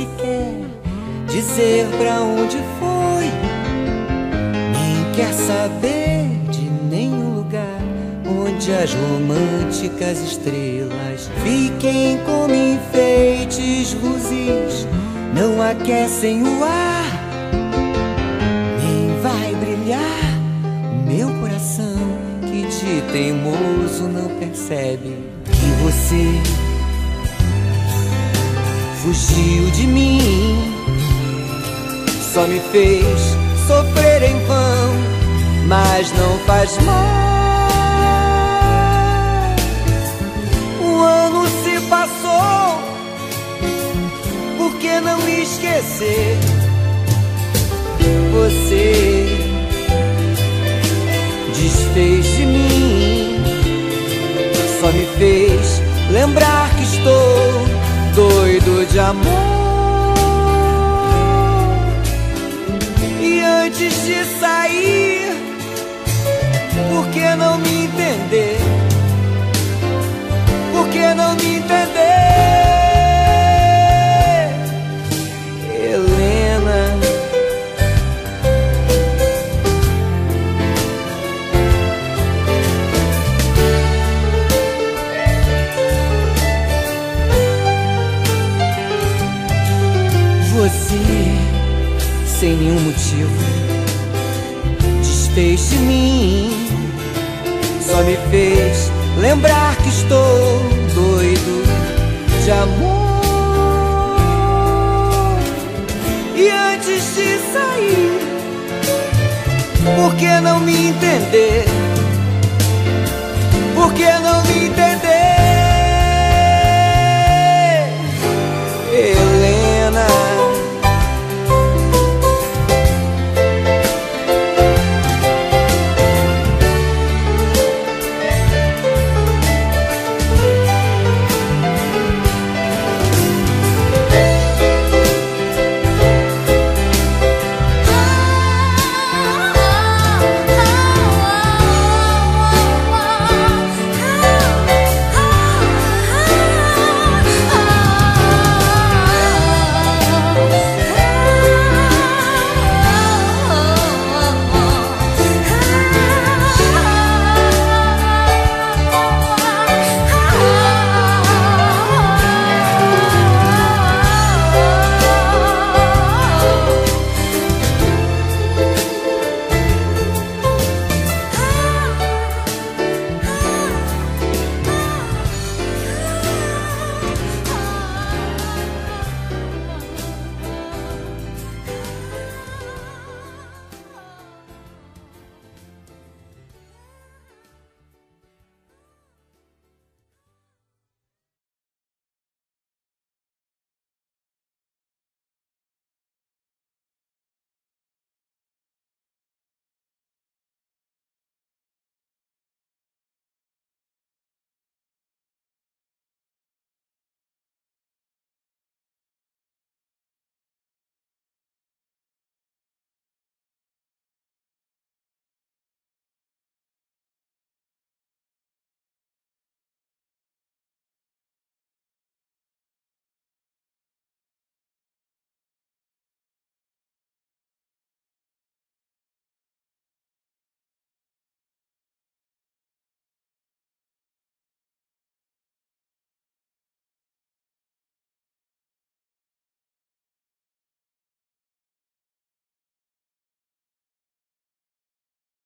sequer dizer pra onde foi. Nem quer saber de nenhum lugar onde as românticas estrelas fiquem como enfeites luzes, não aquecem o ar, nem vai brilhar meu coração que de teimoso não percebe que você fugiu de mim, só me fez sofrer em vão, mas não faz mal. Um ano se passou, por que não esquecer você? Desfez de mim, só me fez lembrar que estou doido de amor. E antes de sair, por que não me entender? Por que não me entender? Sem nenhum motivo, desfez de mim. Só me fez lembrar que estou doido de amor. E antes de sair, por que não me entender? Por que não me entender?